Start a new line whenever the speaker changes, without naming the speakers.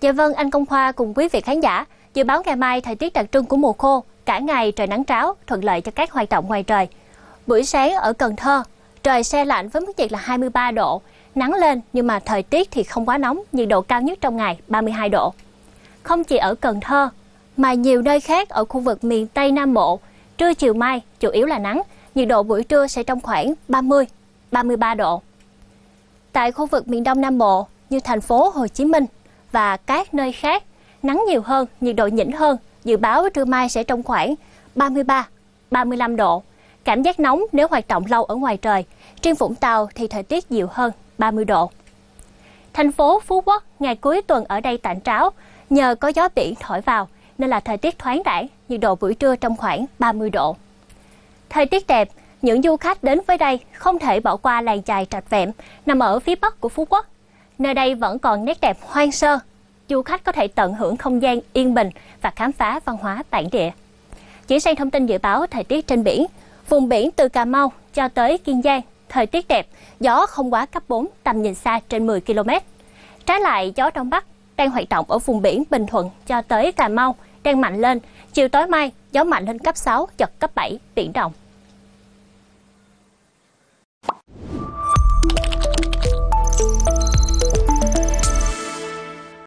Dạ vâng, anh Công Khoa cùng quý vị khán giả. Dự báo ngày mai thời tiết đặc trưng của mùa khô, cả ngày trời nắng ráo, thuận lợi cho các hoạt động ngoài trời. Buổi sáng ở Cần Thơ, trời xe lạnh với mức nhiệt là 23 độ, nắng lên nhưng mà thời tiết thì không quá nóng, nhiệt độ cao nhất trong ngày 32 độ. Không chỉ ở Cần Thơ, mà nhiều nơi khác ở khu vực miền Tây Nam Bộ, trưa chiều mai chủ yếu là nắng, nhiệt độ buổi trưa sẽ trong khoảng 30, 33 độ. Tại khu vực miền Đông Nam Bộ như thành phố Hồ Chí Minh và các nơi khác, nắng nhiều hơn, nhiệt độ nhỉnh hơn, dự báo trưa mai sẽ trong khoảng 33, 35 độ. Cảm giác nóng nếu hoạt động lâu ở ngoài trời. trên Vũng Tàu thì thời tiết dịu hơn 30 độ. Thành phố Phú Quốc ngày cuối tuần ở đây tạnh tráo, nhờ có gió biển thổi vào nên là thời tiết thoáng đãng, nhiệt độ buổi trưa trong khoảng 30 độ. Thời tiết đẹp, những du khách đến với đây không thể bỏ qua làng chài Trạch Vẹm nằm ở phía bắc của Phú Quốc. Nơi đây vẫn còn nét đẹp hoang sơ, du khách có thể tận hưởng không gian yên bình và khám phá văn hóa bản địa. Chuyển sang thông tin dự báo thời tiết trên biển, vùng biển từ Cà Mau cho tới Kiên Giang, thời tiết đẹp, gió không quá cấp 4, tầm nhìn xa trên 10 km. Trái lại, gió đông bắc đang hoạt động ở vùng biển Bình Thuận cho tới Cà Mau đang mạnh lên. Chiều tối mai, gió mạnh lên cấp 6, giật cấp 7, biển động.